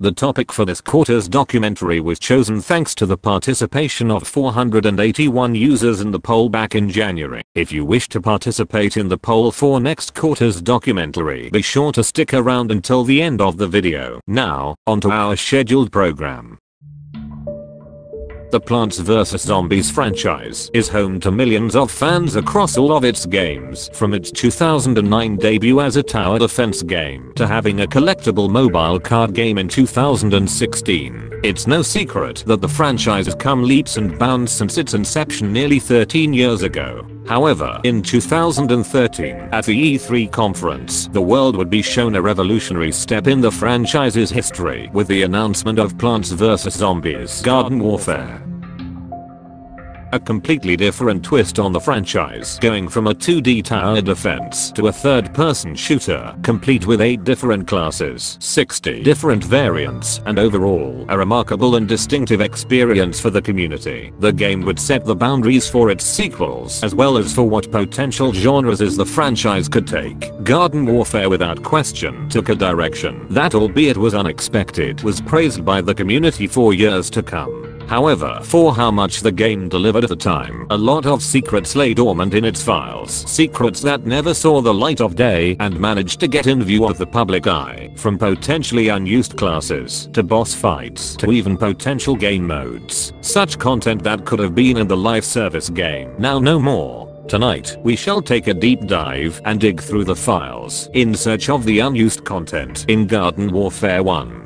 The topic for this quarter's documentary was chosen thanks to the participation of 481 users in the poll back in January. If you wish to participate in the poll for next quarter's documentary be sure to stick around until the end of the video. Now, onto our scheduled program. The Plants vs. Zombies franchise is home to millions of fans across all of its games from its 2009 debut as a tower defense game to having a collectible mobile card game in 2016. It's no secret that the franchise has come leaps and bounds since its inception nearly 13 years ago. However, in 2013, at the E3 conference, the world would be shown a revolutionary step in the franchise's history with the announcement of Plants vs. Zombies Garden Warfare. A completely different twist on the franchise going from a 2D tower defense to a third person shooter complete with 8 different classes, 60 different variants and overall a remarkable and distinctive experience for the community. The game would set the boundaries for its sequels as well as for what potential genres the franchise could take. Garden Warfare without question took a direction that albeit was unexpected was praised by the community for years to come. However, for how much the game delivered at the time, a lot of secrets lay dormant in its files. Secrets that never saw the light of day and managed to get in view of the public eye. From potentially unused classes, to boss fights, to even potential game modes. Such content that could have been in the live service game. Now no more. Tonight, we shall take a deep dive and dig through the files in search of the unused content in Garden Warfare 1.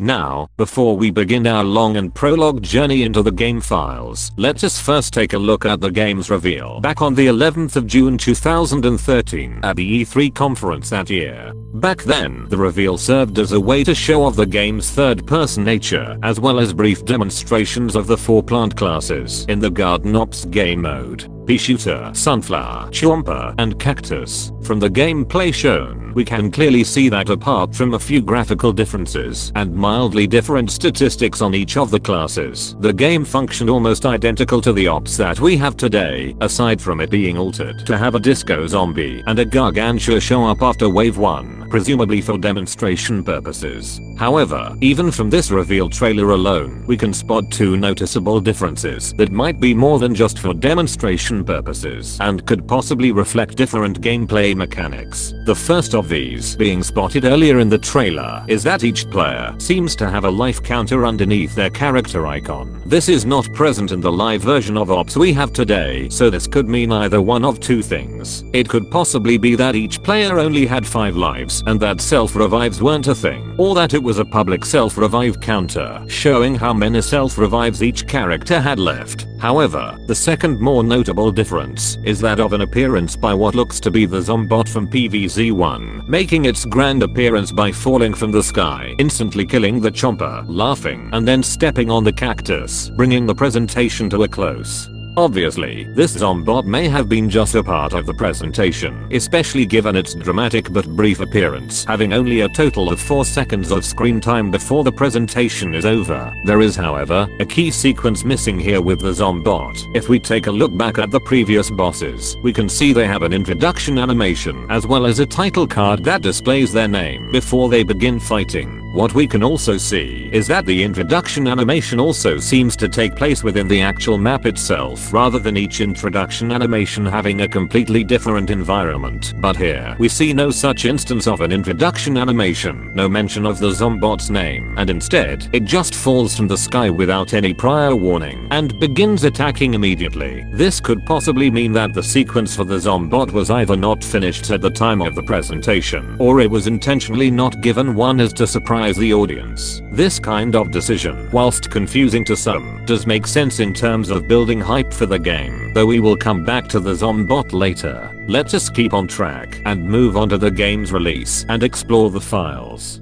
Now, before we begin our long and prologue journey into the game files, let us first take a look at the game's reveal back on the 11th of June 2013 at the E3 conference that year. Back then, the reveal served as a way to show off the game's third-person nature, as well as brief demonstrations of the four plant classes in the Garden Ops game mode. Pea shooter, sunflower, chomper, and cactus. From the gameplay shown, we can clearly see that apart from a few graphical differences and mildly different statistics on each of the classes, the game functioned almost identical to the ops that we have today, aside from it being altered to have a disco zombie and a gargantua show up after wave 1, presumably for demonstration purposes. However, even from this reveal trailer alone, we can spot two noticeable differences that might be more than just for demonstration purposes and could possibly reflect different gameplay mechanics. The first of these being spotted earlier in the trailer is that each player seems to have a life counter underneath their character icon. This is not present in the live version of Ops we have today so this could mean either one of two things. It could possibly be that each player only had 5 lives and that self-revives weren't a thing or that it was a public self-revive counter showing how many self-revives each character had left. However, the second more notable difference is that of an appearance by what looks to be the Zombot from PVZ1, making its grand appearance by falling from the sky, instantly killing the chomper, laughing, and then stepping on the cactus, bringing the presentation to a close. Obviously, this Zombot may have been just a part of the presentation, especially given its dramatic but brief appearance having only a total of 4 seconds of screen time before the presentation is over. There is however, a key sequence missing here with the Zombot. If we take a look back at the previous bosses, we can see they have an introduction animation as well as a title card that displays their name before they begin fighting. What we can also see is that the introduction animation also seems to take place within the actual map itself rather than each introduction animation having a completely different environment. But here, we see no such instance of an introduction animation, no mention of the Zombot's name, and instead, it just falls from the sky without any prior warning and begins attacking immediately. This could possibly mean that the sequence for the Zombot was either not finished at the time of the presentation, or it was intentionally not given one as to surprise the audience. This kind of decision, whilst confusing to some, does make sense in terms of building hype for the game, though we will come back to the Zombot later. Let us keep on track and move on to the game's release and explore the files.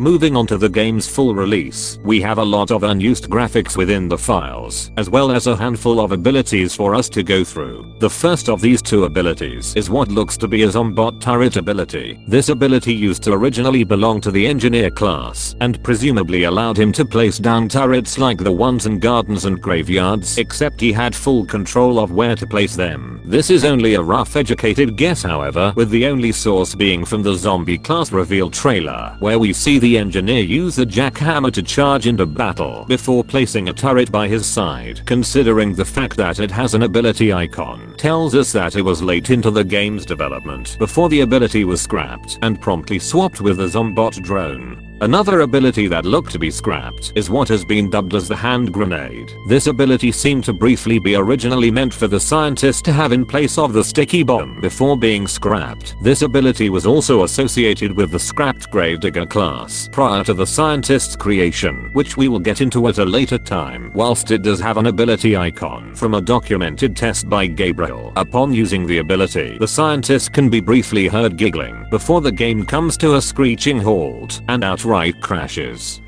Moving on to the game's full release, we have a lot of unused graphics within the files, as well as a handful of abilities for us to go through. The first of these two abilities is what looks to be a Zombot turret ability. This ability used to originally belong to the engineer class, and presumably allowed him to place down turrets like the ones in gardens and graveyards except he had full control of where to place them. This is only a rough educated guess however with the only source being from the zombie class reveal trailer where we see the engineer use a jackhammer to charge into battle before placing a turret by his side. Considering the fact that it has an ability icon tells us that it was late into the game's development before the ability was scrapped and promptly swapped with a Zombot drone. Another ability that looked to be scrapped is what has been dubbed as the hand grenade. This ability seemed to briefly be originally meant for the scientist to have in place of the sticky bomb before being scrapped. This ability was also associated with the scrapped Gravedigger class prior to the scientist's creation, which we will get into at a later time. Whilst it does have an ability icon from a documented test by Gabriel, upon using the ability, the scientist can be briefly heard giggling before the game comes to a screeching halt and outright outright crashes.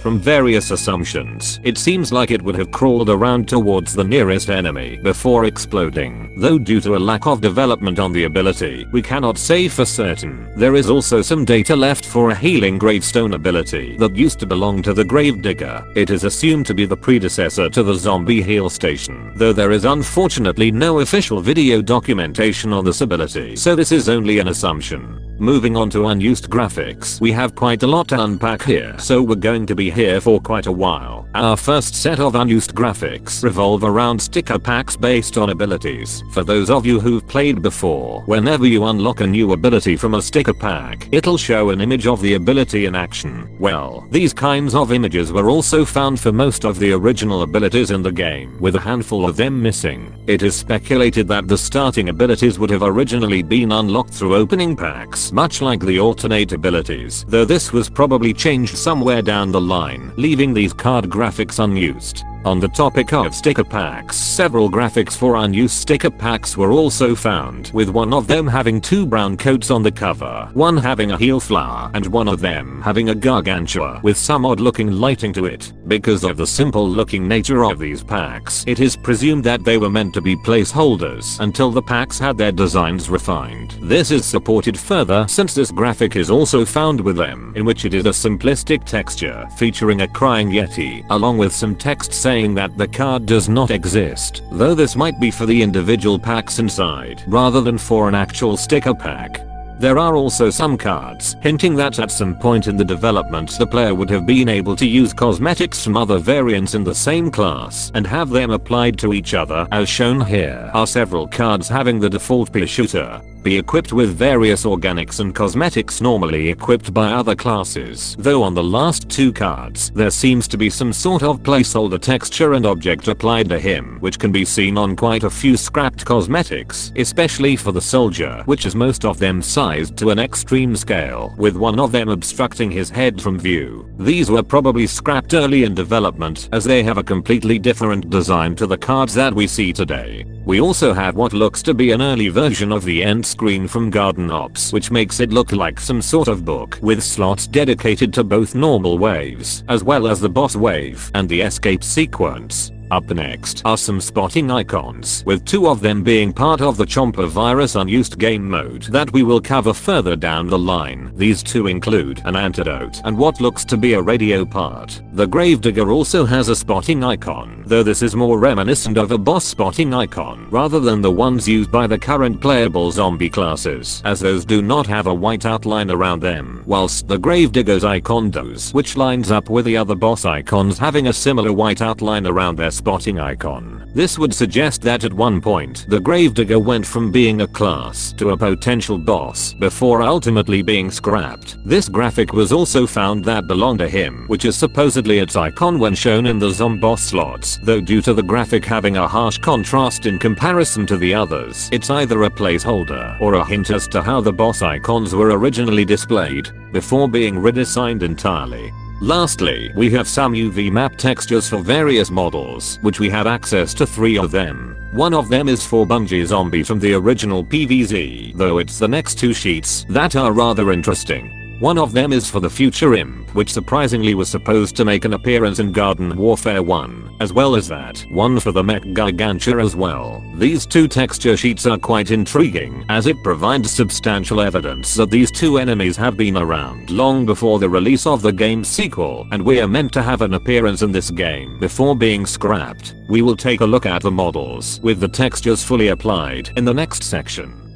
From various assumptions, it seems like it would have crawled around towards the nearest enemy before exploding, though due to a lack of development on the ability, we cannot say for certain. There is also some data left for a healing gravestone ability that used to belong to the gravedigger. It is assumed to be the predecessor to the zombie heal station, though there is unfortunately no official video documentation on this ability, so this is only an assumption. Moving on to unused graphics, we have quite a lot to unpack here, so we're going to be here for quite a while. Our first set of unused graphics revolve around sticker packs based on abilities. For those of you who've played before, whenever you unlock a new ability from a sticker pack, it'll show an image of the ability in action. Well, these kinds of images were also found for most of the original abilities in the game, with a handful of them missing. It is speculated that the starting abilities would have originally been unlocked through opening packs, much like the alternate abilities, though this was probably changed somewhere down the line, leaving these card graphics unused. On the topic of sticker packs, several graphics for unused sticker packs were also found, with one of them having two brown coats on the cover, one having a heal flower, and one of them having a gargantua with some odd looking lighting to it. Because of the simple looking nature of these packs, it is presumed that they were meant to be placeholders until the packs had their designs refined. This is supported further since this graphic is also found with them, in which it is a simplistic texture featuring a crying yeti, along with some text saying that the card does not exist, though this might be for the individual packs inside rather than for an actual sticker pack. There are also some cards hinting that at some point in the development the player would have been able to use cosmetics from other variants in the same class and have them applied to each other as shown here are several cards having the default pea shooter, be equipped with various organics and cosmetics normally equipped by other classes. Though on the last two cards, there seems to be some sort of placeholder texture and object applied to him which can be seen on quite a few scrapped cosmetics, especially for the soldier which is most of them sized to an extreme scale with one of them obstructing his head from view. These were probably scrapped early in development as they have a completely different design to the cards that we see today. We also have what looks to be an early version of the end screen from Garden Ops which makes it look like some sort of book with slots dedicated to both normal waves as well as the boss wave and the escape sequence. Up next are some spotting icons, with two of them being part of the Chomper virus unused game mode that we will cover further down the line. These two include an antidote and what looks to be a radio part. The Gravedigger also has a spotting icon, though this is more reminiscent of a boss spotting icon rather than the ones used by the current playable zombie classes, as those do not have a white outline around them, whilst the Gravedigger's icon does, which lines up with the other boss icons having a similar white outline around their spotting icon. This would suggest that at one point the Gravedigger went from being a class to a potential boss before ultimately being scrapped. This graphic was also found that belonged to him which is supposedly its icon when shown in the Zomboss slots though due to the graphic having a harsh contrast in comparison to the others it's either a placeholder or a hint as to how the boss icons were originally displayed before being redesigned entirely. Lastly, we have some UV map textures for various models, which we have access to three of them. One of them is for Bungee Zombie from the original PVZ, though it's the next two sheets that are rather interesting. One of them is for the future imp, which surprisingly was supposed to make an appearance in Garden Warfare 1, as well as that one for the Mech Gargantua as well. These two texture sheets are quite intriguing as it provides substantial evidence that these two enemies have been around long before the release of the game's sequel and we are meant to have an appearance in this game before being scrapped. We will take a look at the models with the textures fully applied in the next section.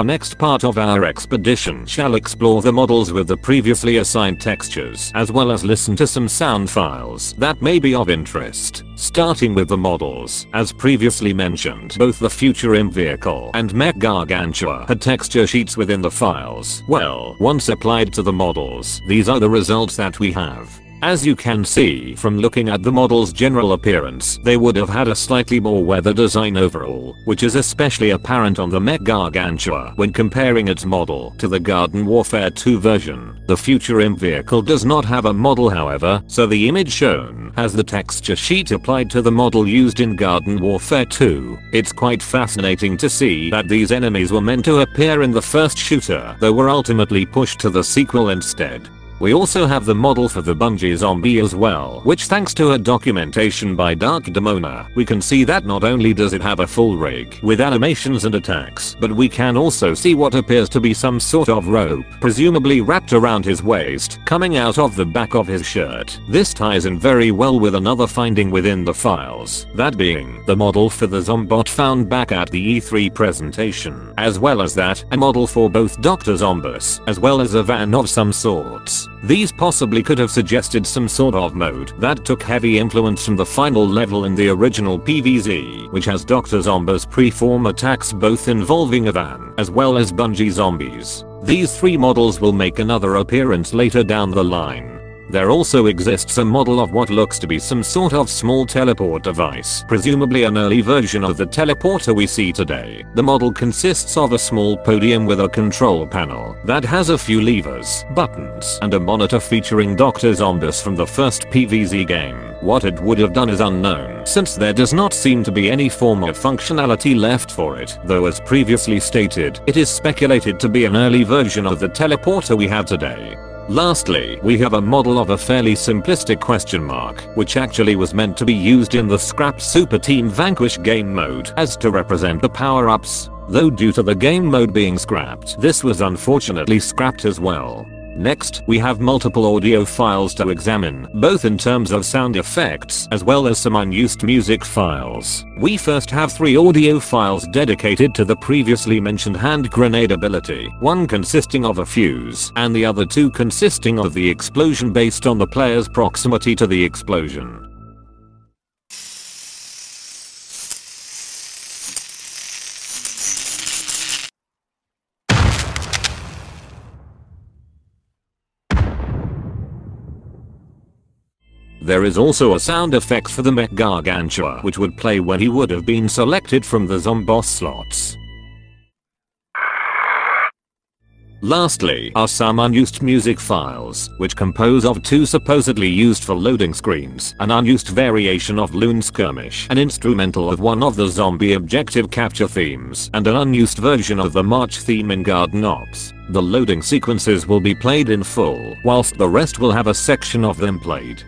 Our next part of our expedition shall explore the models with the previously assigned textures as well as listen to some sound files that may be of interest. Starting with the models, as previously mentioned both the Future Imp vehicle and Mech Gargantua had texture sheets within the files. Well, once applied to the models, these are the results that we have. As you can see from looking at the model's general appearance, they would have had a slightly more weather design overall, which is especially apparent on the Mech Gargantua when comparing its model to the Garden Warfare 2 version. The Future Imp vehicle does not have a model however, so the image shown has the texture sheet applied to the model used in Garden Warfare 2. It's quite fascinating to see that these enemies were meant to appear in the first shooter, though were ultimately pushed to the sequel instead. We also have the model for the bungee zombie as well, which thanks to a documentation by Dark Damona, we can see that not only does it have a full rig with animations and attacks, but we can also see what appears to be some sort of rope, presumably wrapped around his waist, coming out of the back of his shirt. This ties in very well with another finding within the files, that being the model for the Zombot found back at the E3 presentation, as well as that, a model for both Dr. Zomboss, as well as a van of some sorts. These possibly could have suggested some sort of mode that took heavy influence from the final level in the original PVZ, which has Dr. Zomboss preform attacks both involving a van as well as Bungee zombies. These three models will make another appearance later down the line. There also exists a model of what looks to be some sort of small teleport device, presumably an early version of the teleporter we see today. The model consists of a small podium with a control panel that has a few levers, buttons, and a monitor featuring Dr. Zomboss from the first PVZ game. What it would have done is unknown, since there does not seem to be any form of functionality left for it, though as previously stated, it is speculated to be an early version of the teleporter we have today. Lastly, we have a model of a fairly simplistic question mark, which actually was meant to be used in the scrapped Super Team Vanquish game mode as to represent the power-ups, though due to the game mode being scrapped, this was unfortunately scrapped as well. Next, we have multiple audio files to examine, both in terms of sound effects as well as some unused music files. We first have three audio files dedicated to the previously mentioned hand grenade ability, one consisting of a fuse and the other two consisting of the explosion based on the player's proximity to the explosion. There is also a sound effect for the Mech Gargantua which would play when he would have been selected from the Zomboss slots. Lastly are some unused music files, which compose of two supposedly used for loading screens, an unused variation of Loon Skirmish, an instrumental of one of the zombie objective capture themes, and an unused version of the March theme in Garden Ops. The loading sequences will be played in full, whilst the rest will have a section of them played.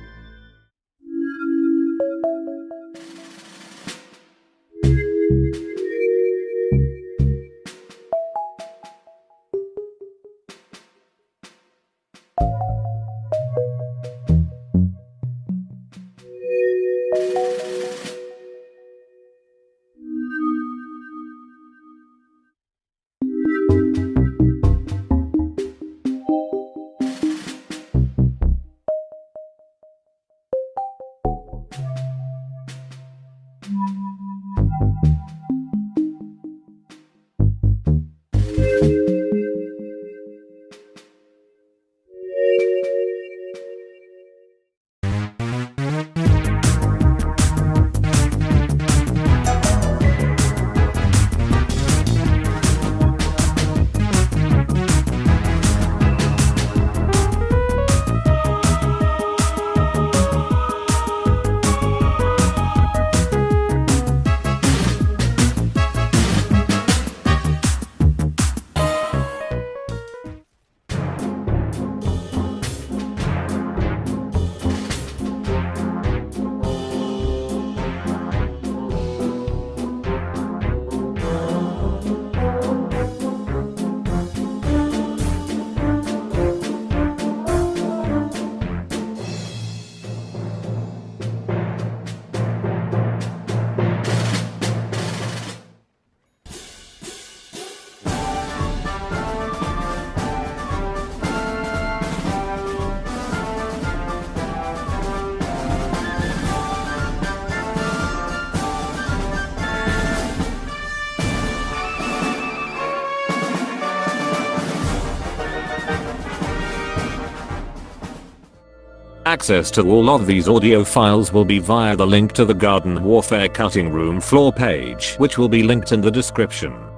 Access to all of these audio files will be via the link to the Garden Warfare Cutting Room floor page which will be linked in the description.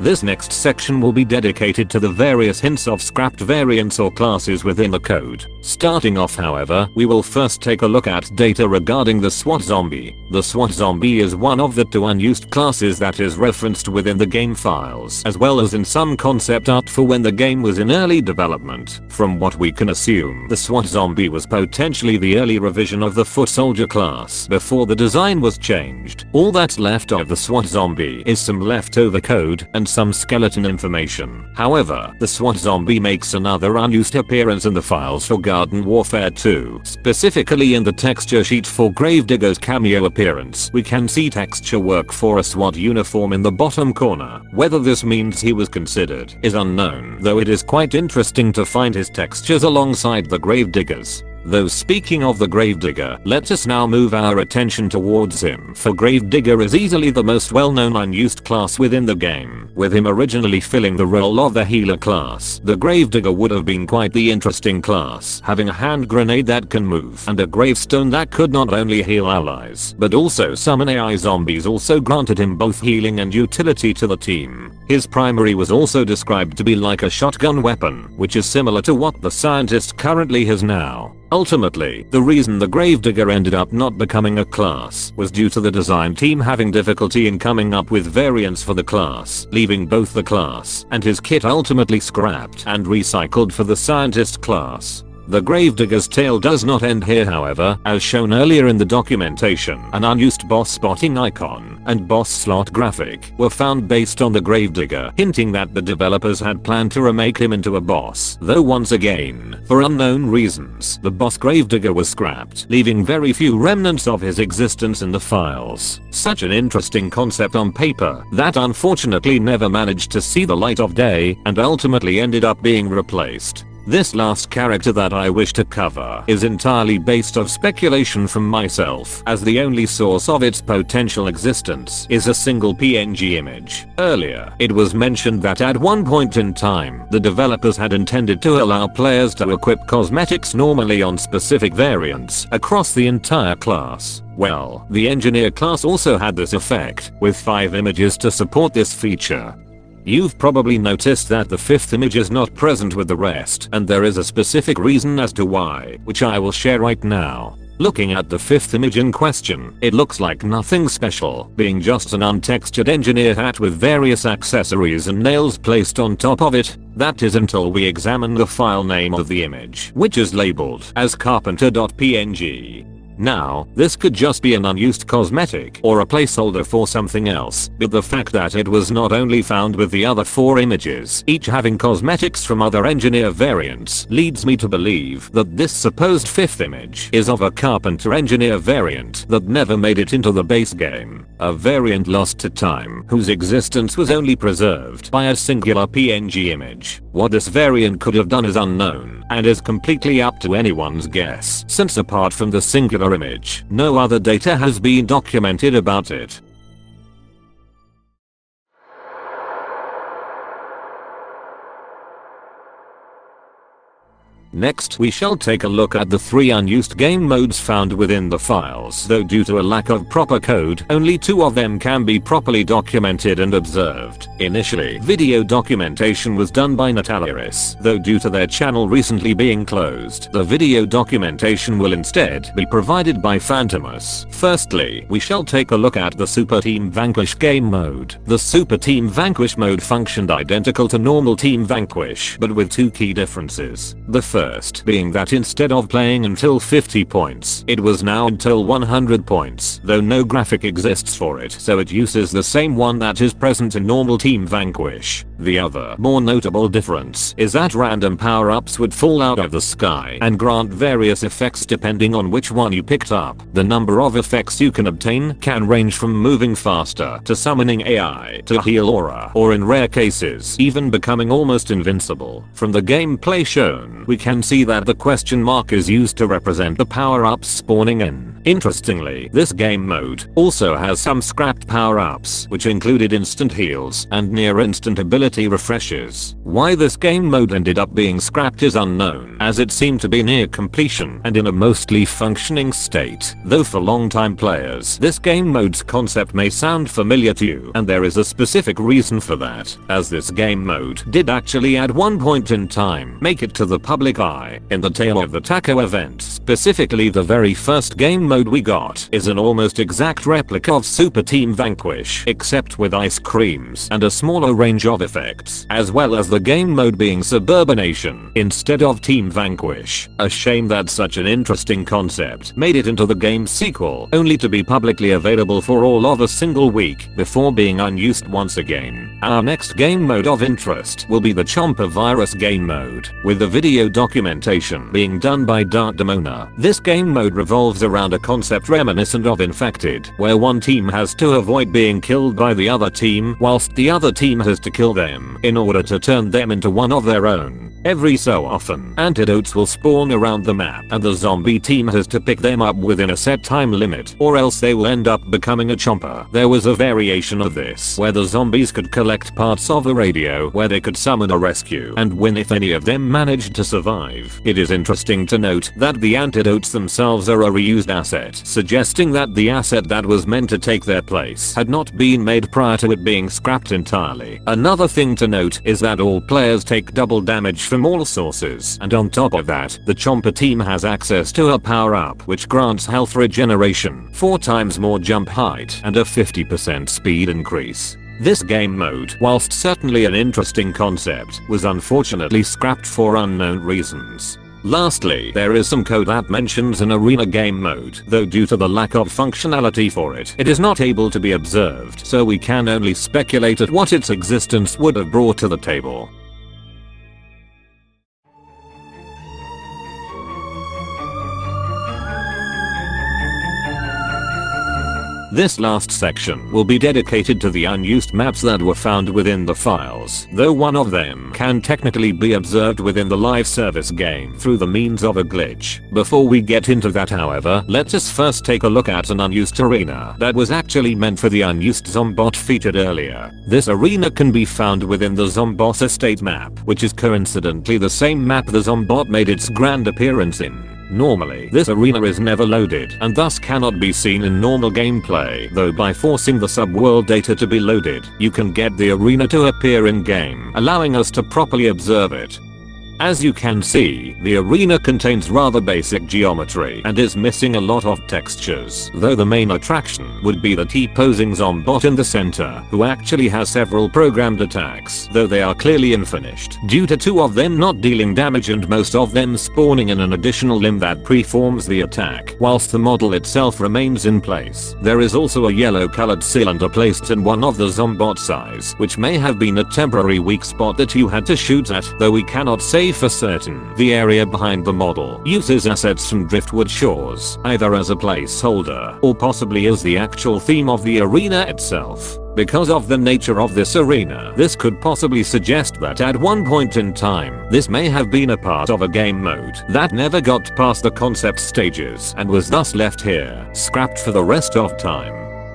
This next section will be dedicated to the various hints of scrapped variants or classes within the code. Starting off however, we will first take a look at data regarding the SWAT zombie. The SWAT zombie is one of the two unused classes that is referenced within the game files as well as in some concept art for when the game was in early development. From what we can assume, the SWAT zombie was potentially the early revision of the foot soldier class before the design was changed. All that's left of the SWAT zombie is some leftover code and some skeleton information. However, the SWAT zombie makes another unused appearance in the files for Garden Warfare 2. Specifically in the texture sheet for Gravedigger's cameo appearance, we can see texture work for a SWAT uniform in the bottom corner. Whether this means he was considered is unknown, though it is quite interesting to find his textures alongside the Gravedigger's. Though speaking of the Gravedigger, let us now move our attention towards him for Gravedigger is easily the most well-known unused class within the game, with him originally filling the role of the healer class. The Gravedigger would have been quite the interesting class, having a hand grenade that can move and a gravestone that could not only heal allies, but also summon AI zombies also granted him both healing and utility to the team. His primary was also described to be like a shotgun weapon, which is similar to what the scientist currently has now. Ultimately, the reason the Gravedigger ended up not becoming a class was due to the design team having difficulty in coming up with variants for the class, leaving both the class and his kit ultimately scrapped and recycled for the scientist class. The Gravedigger's tale does not end here however, as shown earlier in the documentation, an unused boss spotting icon and boss slot graphic were found based on the Gravedigger, hinting that the developers had planned to remake him into a boss, though once again, for unknown reasons, the boss Gravedigger was scrapped, leaving very few remnants of his existence in the files. Such an interesting concept on paper that unfortunately never managed to see the light of day and ultimately ended up being replaced. This last character that I wish to cover is entirely based of speculation from myself as the only source of its potential existence is a single PNG image. Earlier, it was mentioned that at one point in time, the developers had intended to allow players to equip cosmetics normally on specific variants across the entire class. Well, the engineer class also had this effect, with 5 images to support this feature. You've probably noticed that the fifth image is not present with the rest and there is a specific reason as to why, which I will share right now. Looking at the fifth image in question, it looks like nothing special, being just an untextured engineer hat with various accessories and nails placed on top of it. That is until we examine the file name of the image, which is labeled as carpenter.png. Now, this could just be an unused cosmetic or a placeholder for something else, but the fact that it was not only found with the other four images, each having cosmetics from other engineer variants, leads me to believe that this supposed fifth image is of a carpenter engineer variant that never made it into the base game, a variant lost to time whose existence was only preserved by a singular PNG image. What this variant could have done is unknown and is completely up to anyone's guess since apart from the singular image, no other data has been documented about it. Next we shall take a look at the three unused game modes found within the files though due to a lack of proper code only two of them can be properly documented and observed. Initially video documentation was done by Nataliris though due to their channel recently being closed the video documentation will instead be provided by Phantomas. Firstly we shall take a look at the Super Team Vanquish game mode. The Super Team Vanquish mode functioned identical to normal Team Vanquish but with two key differences. The first first being that instead of playing until 50 points, it was now until 100 points, though no graphic exists for it so it uses the same one that is present in normal Team Vanquish. The other, more notable difference is that random power-ups would fall out of the sky and grant various effects depending on which one you picked up. The number of effects you can obtain can range from moving faster to summoning AI to heal aura or in rare cases even becoming almost invincible. From the gameplay shown, we can can see that the question mark is used to represent the power-ups spawning in. Interestingly, this game mode also has some scrapped power-ups which included instant heals and near instant ability refreshes. Why this game mode ended up being scrapped is unknown as it seemed to be near completion and in a mostly functioning state. Though for long-time players this game mode's concept may sound familiar to you and there is a specific reason for that as this game mode did actually at one point in time make it to the public in the Tale of the Taco event specifically the very first game mode we got is an almost exact replica of Super Team Vanquish except with ice creams and a smaller range of effects as well as the game mode being Suburbination instead of Team Vanquish. A shame that such an interesting concept made it into the game's sequel only to be publicly available for all of a single week before being unused once again. Our next game mode of interest will be the Chomper Virus game mode with the video documentation being done by Dark Damona. This game mode revolves around a concept reminiscent of Infected, where one team has to avoid being killed by the other team whilst the other team has to kill them in order to turn them into one of their own. Every so often, antidotes will spawn around the map and the zombie team has to pick them up within a set time limit or else they will end up becoming a chomper. There was a variation of this where the zombies could collect parts of a radio where they could summon a rescue and win if any of them managed to survive. It is interesting to note that the antidotes themselves are a reused asset, suggesting that the asset that was meant to take their place had not been made prior to it being scrapped entirely. Another thing to note is that all players take double damage from all sources and on top of that, the Chomper team has access to a power up which grants health regeneration, 4 times more jump height and a 50% speed increase. This game mode, whilst certainly an interesting concept, was unfortunately scrapped for unknown reasons. Lastly, there is some code that mentions an arena game mode, though due to the lack of functionality for it, it is not able to be observed, so we can only speculate at what its existence would have brought to the table. This last section will be dedicated to the unused maps that were found within the files, though one of them can technically be observed within the live service game through the means of a glitch. Before we get into that however, let us first take a look at an unused arena that was actually meant for the unused Zombot featured earlier. This arena can be found within the Zomboss estate map, which is coincidentally the same map the Zombot made its grand appearance in. Normally, this arena is never loaded and thus cannot be seen in normal gameplay, though by forcing the subworld data to be loaded, you can get the arena to appear in game, allowing us to properly observe it. As you can see, the arena contains rather basic geometry and is missing a lot of textures, though the main attraction would be the T-posing Zombot in the center, who actually has several programmed attacks, though they are clearly unfinished, due to two of them not dealing damage and most of them spawning in an additional limb that preforms the attack, whilst the model itself remains in place. There is also a yellow colored cylinder placed in one of the Zombot size, which may have been a temporary weak spot that you had to shoot at, though we cannot say for certain. The area behind the model uses assets from Driftwood Shores, either as a placeholder or possibly as the actual theme of the arena itself. Because of the nature of this arena, this could possibly suggest that at one point in time, this may have been a part of a game mode that never got past the concept stages and was thus left here, scrapped for the rest of time.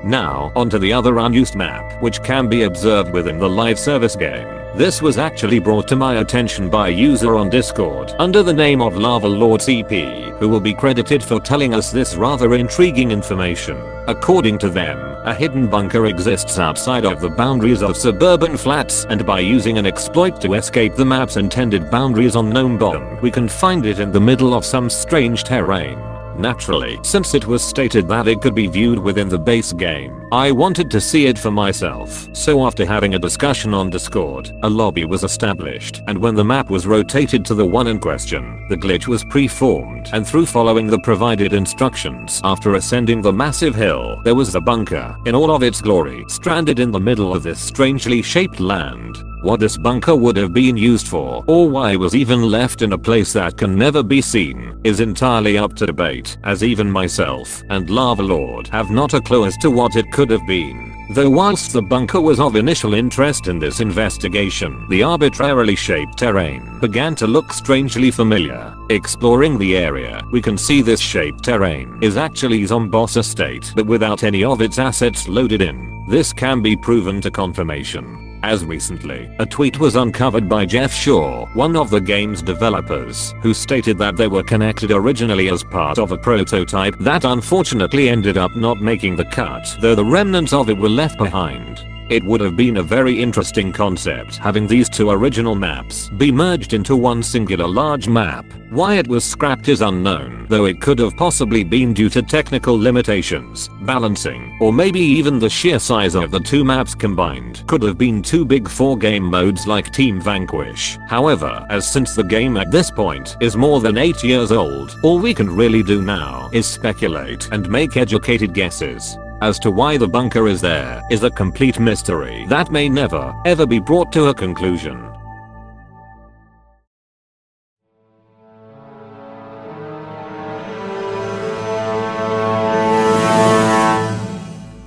Now, onto the other unused map, which can be observed within the live service game. This was actually brought to my attention by a user on Discord under the name of Lava Lord CP, who will be credited for telling us this rather intriguing information. According to them, a hidden bunker exists outside of the boundaries of suburban flats and by using an exploit to escape the map's intended boundaries on Gnome Bottom, we can find it in the middle of some strange terrain. Naturally, since it was stated that it could be viewed within the base game, I wanted to see it for myself. So after having a discussion on Discord, a lobby was established, and when the map was rotated to the one in question, the glitch was preformed, and through following the provided instructions after ascending the massive hill, there was the bunker, in all of its glory, stranded in the middle of this strangely shaped land. What this bunker would have been used for, or why was even left in a place that can never be seen, is entirely up to debate, as even myself and Lava Lord have not a clue as to what it could have been. Though whilst the bunker was of initial interest in this investigation, the arbitrarily shaped terrain began to look strangely familiar. Exploring the area, we can see this shaped terrain is actually Zomboss estate but without any of its assets loaded in. This can be proven to confirmation as recently, a tweet was uncovered by Jeff Shaw, one of the game's developers, who stated that they were connected originally as part of a prototype that unfortunately ended up not making the cut, though the remnants of it were left behind. It would have been a very interesting concept having these two original maps be merged into one singular large map. Why it was scrapped is unknown, though it could have possibly been due to technical limitations, balancing, or maybe even the sheer size of the two maps combined could have been too big for game modes like Team Vanquish. However, as since the game at this point is more than 8 years old, all we can really do now is speculate and make educated guesses. As to why the bunker is there is a complete mystery that may never, ever be brought to a conclusion.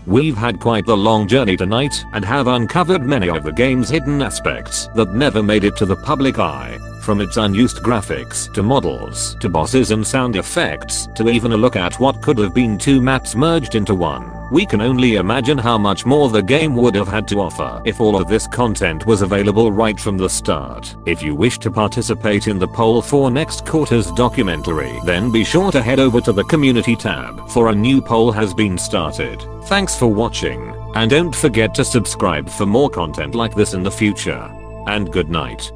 We've had quite the long journey tonight and have uncovered many of the game's hidden aspects that never made it to the public eye. From its unused graphics to models to bosses and sound effects to even a look at what could have been two maps merged into one. We can only imagine how much more the game would have had to offer if all of this content was available right from the start. If you wish to participate in the poll for next quarter's documentary then be sure to head over to the community tab for a new poll has been started. Thanks for watching and don't forget to subscribe for more content like this in the future. And good night.